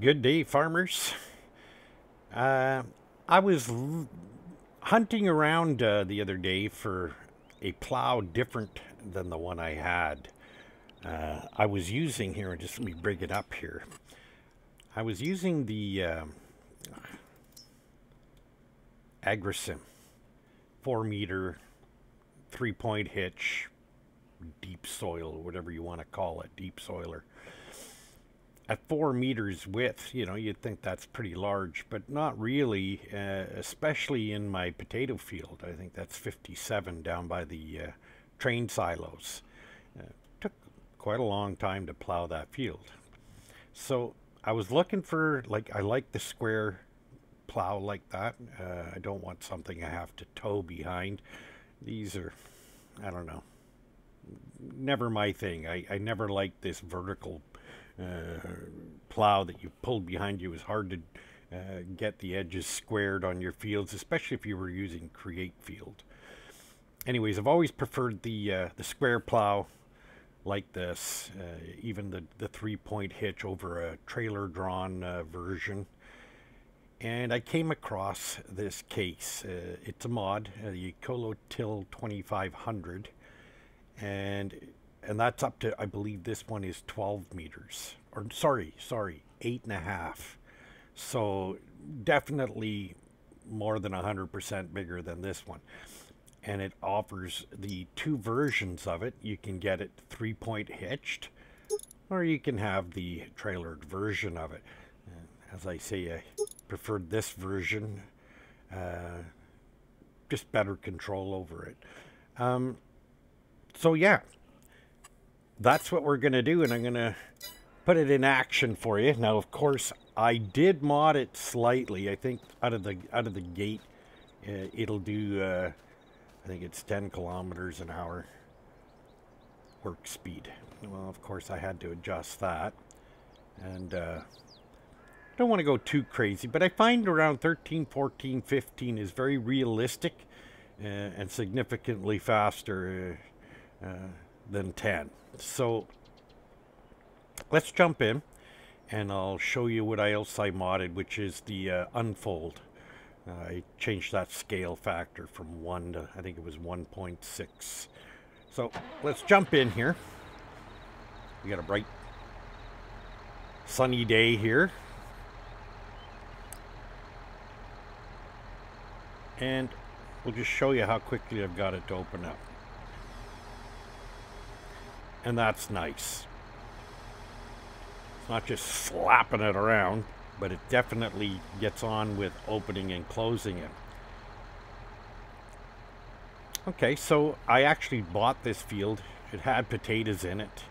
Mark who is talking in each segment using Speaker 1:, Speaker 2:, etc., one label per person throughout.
Speaker 1: Good day, farmers. Uh, I was hunting around uh, the other day for a plow different than the one I had. Uh, I was using here, just let me bring it up here. I was using the uh, Agrosim 4 meter, 3 point hitch, deep soil, whatever you want to call it, deep soiler at four meters width, you know, you'd think that's pretty large, but not really, uh, especially in my potato field. I think that's 57 down by the uh, train silos. Uh, took quite a long time to plow that field. So I was looking for, like, I like the square plow like that. Uh, I don't want something I have to tow behind. These are, I don't know, never my thing. I, I never liked this vertical plow that you pulled behind you was hard to uh, get the edges squared on your fields, especially if you were using Create Field. Anyways, I've always preferred the uh, the square plow like this, uh, even the, the three-point hitch over a trailer-drawn uh, version. And I came across this case. Uh, it's a mod, the Til 2500. And and that's up to I believe this one is 12 meters or sorry sorry eight and a half. So definitely more than 100% bigger than this one. And it offers the two versions of it. You can get it three point hitched or you can have the trailered version of it. As I say I preferred this version uh, just better control over it. Um, so yeah that's what we're going to do, and I'm going to put it in action for you. Now, of course, I did mod it slightly. I think out of the out of the gate, uh, it'll do. Uh, I think it's 10 kilometers an hour work speed. Well, of course, I had to adjust that, and uh, don't want to go too crazy. But I find around 13, 14, 15 is very realistic uh, and significantly faster uh, uh, than 10. So let's jump in and I'll show you what else I modded, which is the uh, unfold. Uh, I changed that scale factor from 1 to, I think it was 1.6. So let's jump in here. We got a bright sunny day here. And we'll just show you how quickly I've got it to open up and that's nice. It's not just slapping it around, but it definitely gets on with opening and closing it. Okay, so I actually bought this field. It had potatoes in it.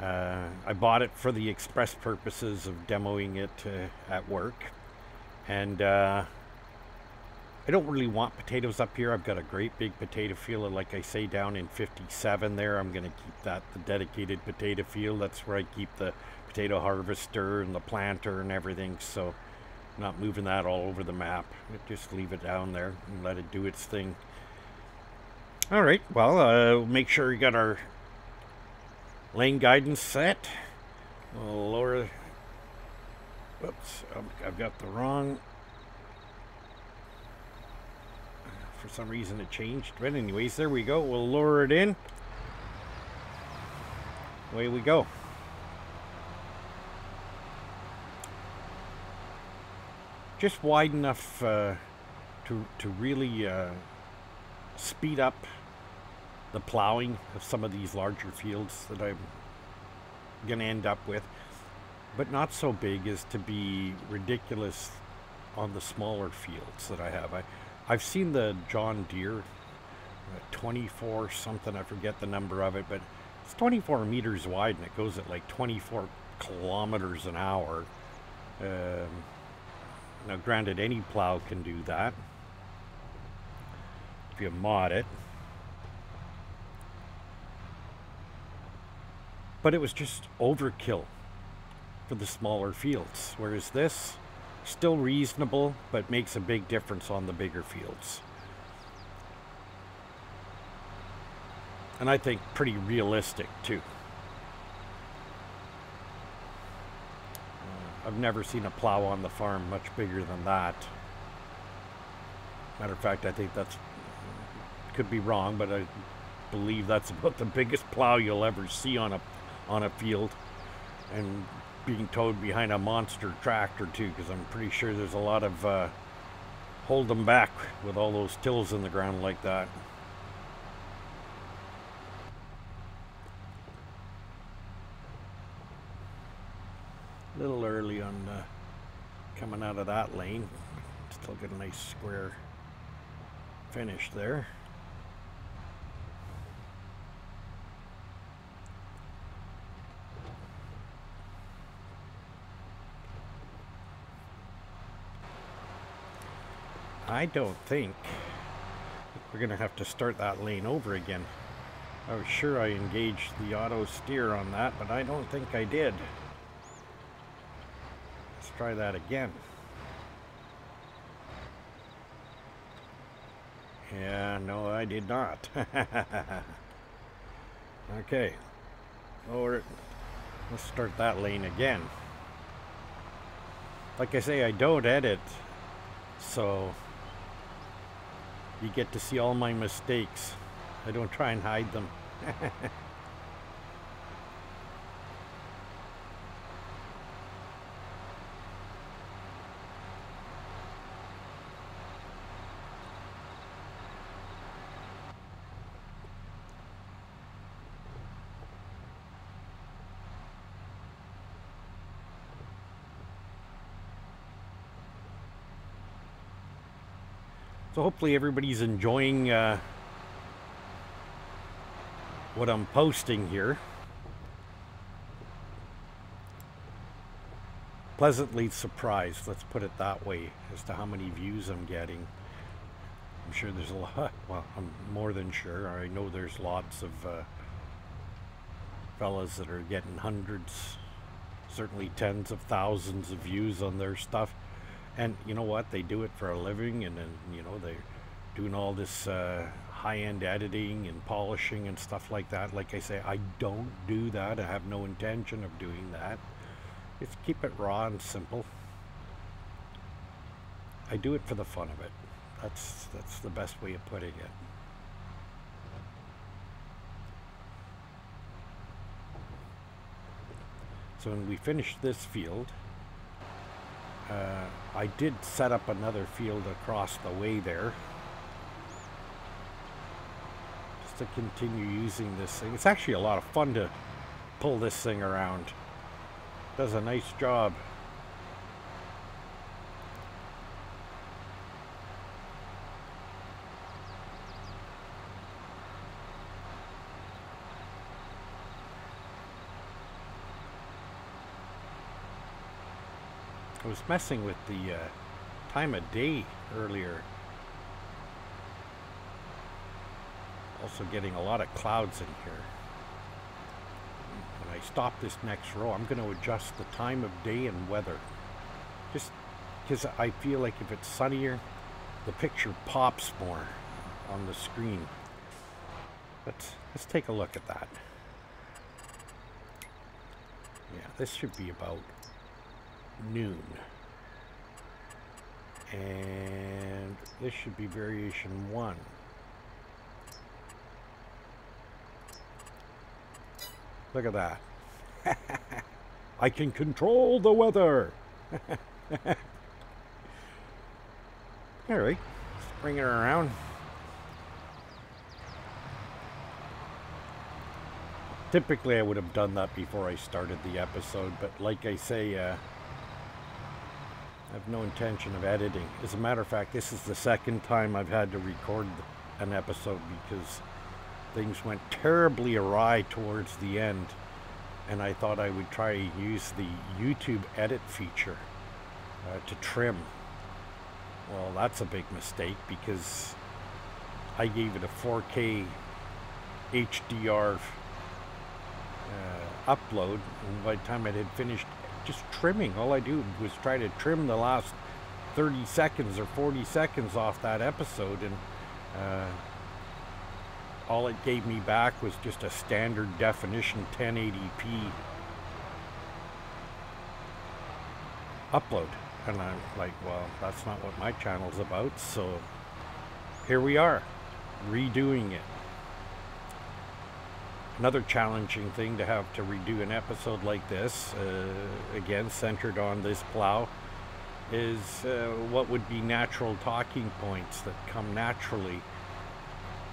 Speaker 1: Uh, I bought it for the express purposes of demoing it uh, at work. And uh, I don't really want potatoes up here. I've got a great big potato field, like I say, down in 57 there. I'm going to keep that the dedicated potato field. That's where I keep the potato harvester and the planter and everything. So not moving that all over the map. Just leave it down there and let it do its thing. All right, well, uh, make sure you got our lane guidance set. We'll lower, whoops, I've got the wrong for some reason it changed. But anyways, there we go. We'll lower it in. Away we go. Just wide enough uh, to, to really uh, speed up the plowing of some of these larger fields that I'm going to end up with. But not so big as to be ridiculous on the smaller fields that I have. I, I've seen the John Deere uh, 24 something, I forget the number of it, but it's 24 meters wide and it goes at like 24 kilometers an hour. Um, now, granted, any plow can do that if you mod it. But it was just overkill for the smaller fields, whereas this Still reasonable, but makes a big difference on the bigger fields. And I think pretty realistic too. I've never seen a plow on the farm much bigger than that. Matter of fact, I think that's could be wrong, but I believe that's about the biggest plow you'll ever see on a on a field, and being towed behind a monster tractor too, because I'm pretty sure there's a lot of uh, hold them back with all those tills in the ground like that. A little early on uh, coming out of that lane. Still get a nice square finish there. I don't think we're going to have to start that lane over again. I was sure I engaged the auto steer on that, but I don't think I did. Let's try that again. Yeah, no, I did not. okay. Over. Let's start that lane again. Like I say, I don't edit, so you get to see all my mistakes. I don't try and hide them. So hopefully everybody's enjoying uh, what I'm posting here. Pleasantly surprised, let's put it that way, as to how many views I'm getting. I'm sure there's a lot, well, I'm more than sure. I know there's lots of uh, fellas that are getting hundreds, certainly tens of thousands of views on their stuff and you know what? They do it for a living and then you know they're doing all this uh, high-end editing and polishing and stuff like that. Like i say i don't do that. I have no intention of doing that. Just keep it raw and simple. I do it for the fun of it. That's that's the best way of putting it. So when we finish this field uh, I did set up another field across the way there. Just to continue using this thing. It's actually a lot of fun to pull this thing around. Does a nice job. Was messing with the uh, time of day earlier. Also getting a lot of clouds in here. When I stop this next row, I'm going to adjust the time of day and weather. Just because I feel like if it's sunnier, the picture pops more on the screen. Let's, let's take a look at that. Yeah, this should be about noon. And this should be variation one. Look at that. I can control the weather. All right, let's bring it around. Typically, I would have done that before I started the episode, but like I say, uh, no intention of editing. As a matter of fact, this is the second time I've had to record an episode because things went terribly awry towards the end and I thought I would try to use the YouTube edit feature uh, to trim. Well, that's a big mistake because I gave it a 4K HDR uh, upload and by the time I had finished just trimming. All I do was try to trim the last 30 seconds or 40 seconds off that episode and uh, all it gave me back was just a standard definition 1080p upload. And I'm like, well, that's not what my channel's about. So here we are, redoing it. Another challenging thing to have to redo an episode like this, uh, again centered on this plow, is uh, what would be natural talking points that come naturally.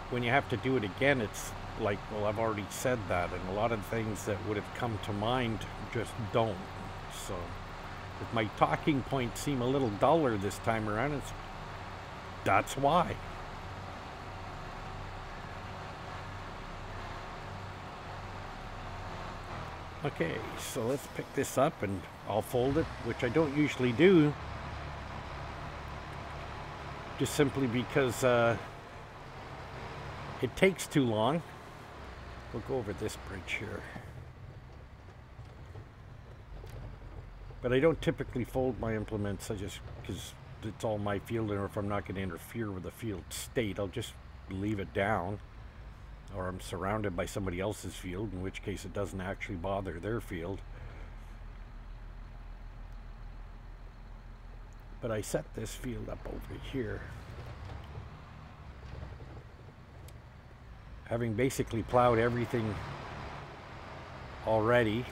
Speaker 1: When you have to do it again, it's like, well, I've already said that, and a lot of things that would have come to mind just don't. So, if my talking points seem a little duller this time around, it's that's why. Okay, so let's pick this up and I'll fold it, which I don't usually do. Just simply because uh, it takes too long. We'll go over this bridge here. But I don't typically fold my implements. I just, because it's all my field, and if I'm not going to interfere with the field state, I'll just leave it down. Or I'm surrounded by somebody else's field, in which case it doesn't actually bother their field. But I set this field up over here. Having basically plowed everything already.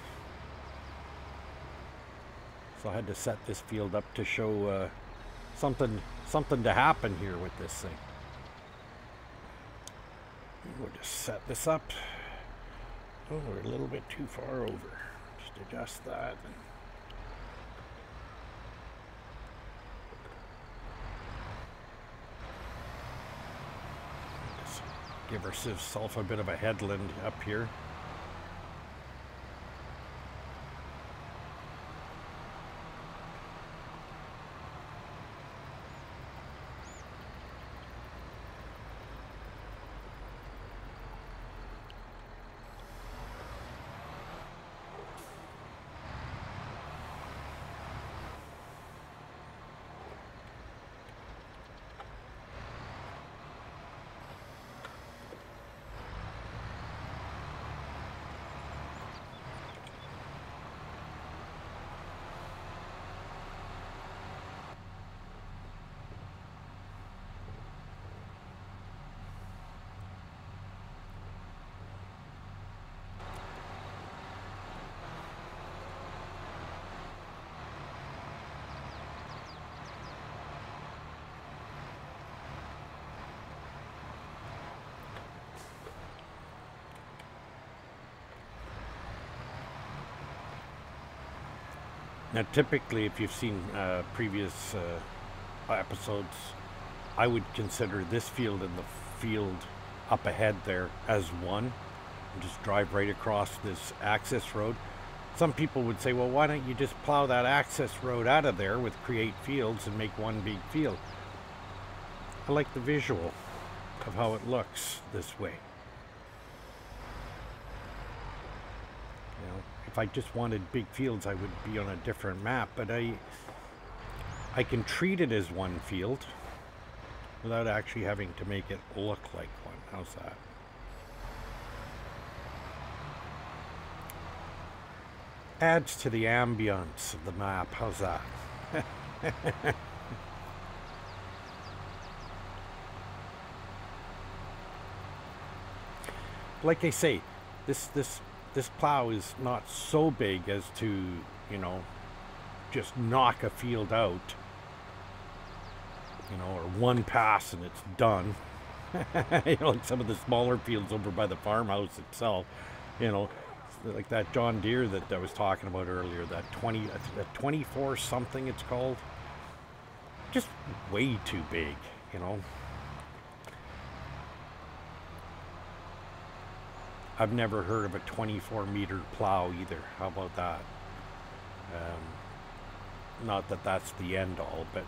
Speaker 1: So I had to set this field up to show uh, something something to happen here with this thing. We'll just set this up. Oh, we're a little bit too far over. Just adjust that. Just give ourselves a bit of a headland up here. Now, typically, if you've seen uh, previous uh, episodes, I would consider this field and the field up ahead there as one. And just drive right across this access road. Some people would say, well, why don't you just plow that access road out of there with create fields and make one big field? I like the visual of how it looks this way. If I just wanted big fields, I would be on a different map, but I, I can treat it as one field without actually having to make it look like one. How's that? Adds to the ambience of the map. How's that? like I say, this this this plow is not so big as to, you know, just knock a field out, you know, or one pass and it's done. you know, like some of the smaller fields over by the farmhouse itself, you know, like that John Deere that I was talking about earlier, that 20, that 24 something it's called. Just way too big, you know. I've never heard of a 24 meter plow either. How about that? Um, not that that's the end all, but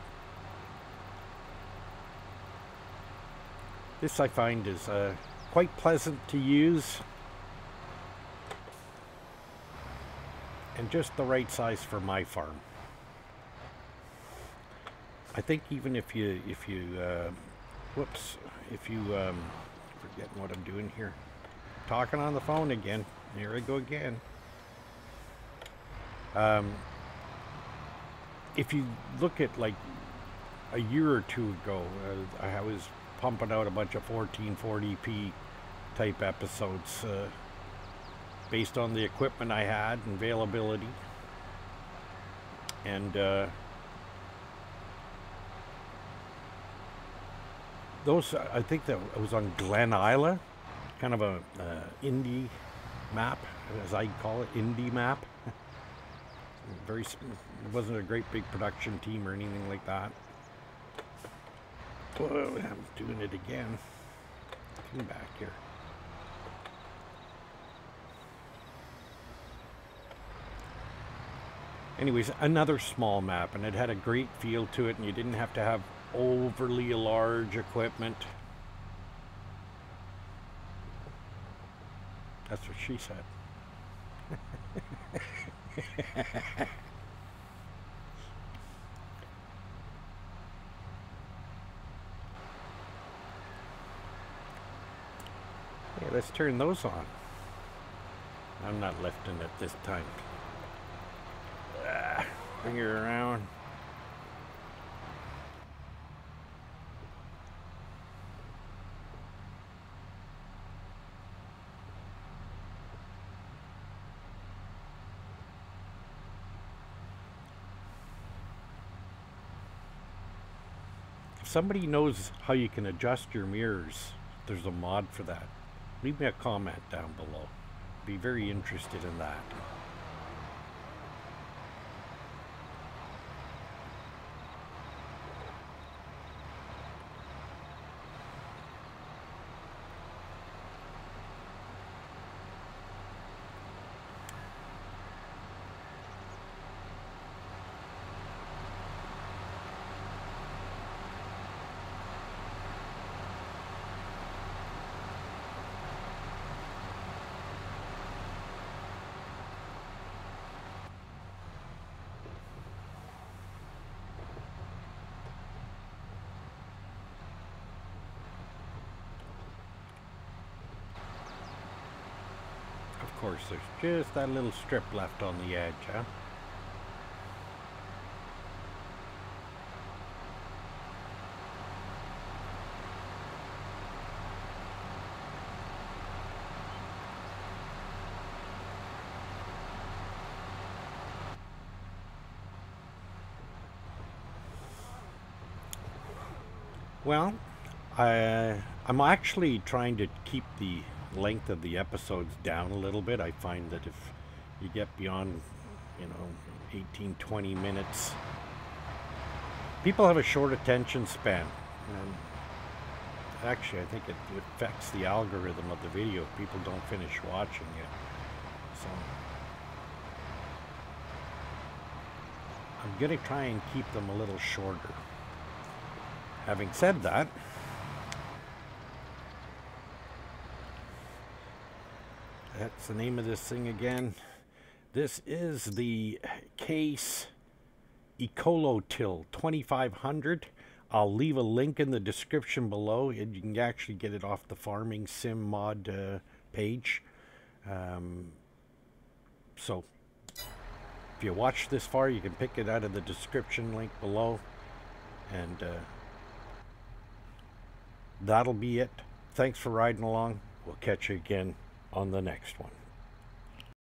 Speaker 1: this I find is uh, quite pleasant to use and just the right size for my farm. I think even if you if you uh, whoops if you um, what I'm doing here talking on the phone again. Here I go again. Um, if you look at like a year or two ago, uh, I was pumping out a bunch of 1440p type episodes uh, based on the equipment I had and availability. And uh, those, I think that was on Glen Isla, kind of a uh, indie map, as I call it, indie map. Very, it wasn't a great big production team or anything like that. Whoa, I'm doing it again. Come back here. Anyways, another small map, and it had a great feel to it, and you didn't have to have overly large equipment. That's what she said. yeah, let's turn those on. I'm not lifting it this time. Ah, bring her around. Somebody knows how you can adjust your mirrors, there's a mod for that. Leave me a comment down below. Be very interested in that. Course, there's just that little strip left on the edge, huh? Well, I, I'm actually trying to keep the length of the episodes down a little bit. I find that if you get beyond, you know, 18, 20 minutes, people have a short attention span. And actually, I think it, affects the algorithm of the video if people don't finish watching it. So I'm going to try and keep them a little shorter. Having said that, That's the name of this thing again. This is the Case Ecolo-Til 2500. I'll leave a link in the description below. You can actually get it off the Farming Sim mod uh, page. Um, so, if you watch this far, you can pick it out of the description link below. And uh, that'll be it. Thanks for riding along. We'll catch you again on the next one.